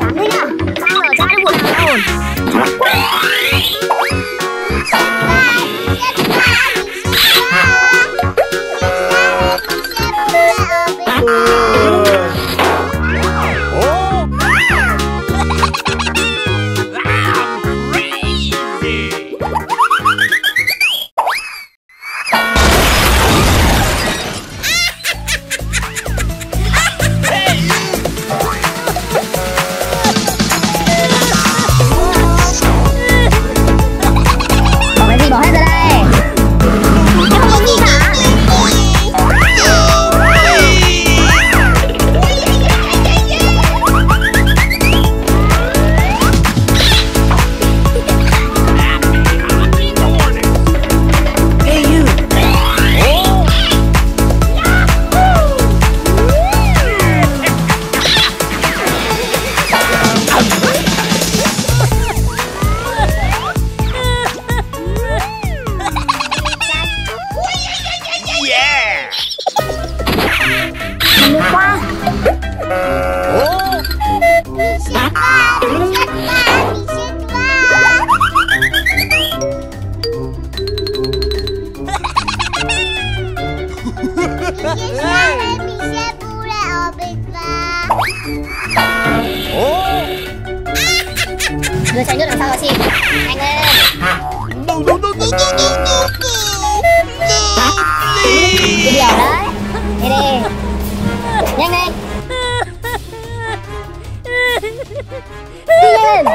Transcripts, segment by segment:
장근아, 장어 자르고 나온. Chạy nước đằng sau rồi chị Nhanh lên Đâu đâu đâu đâu đâu đâu đâu Đi điều đấy Đi đi Nhanh lên. Đi lên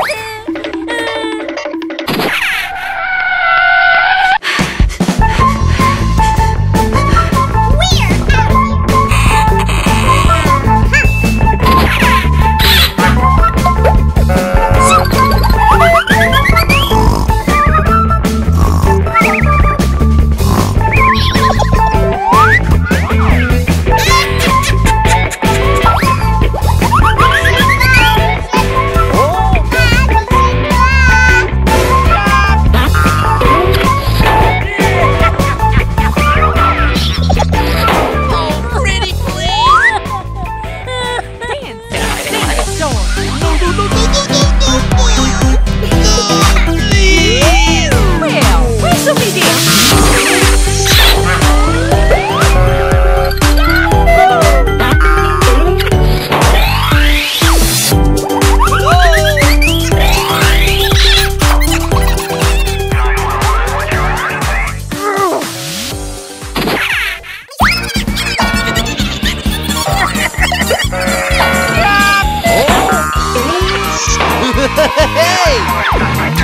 Hey!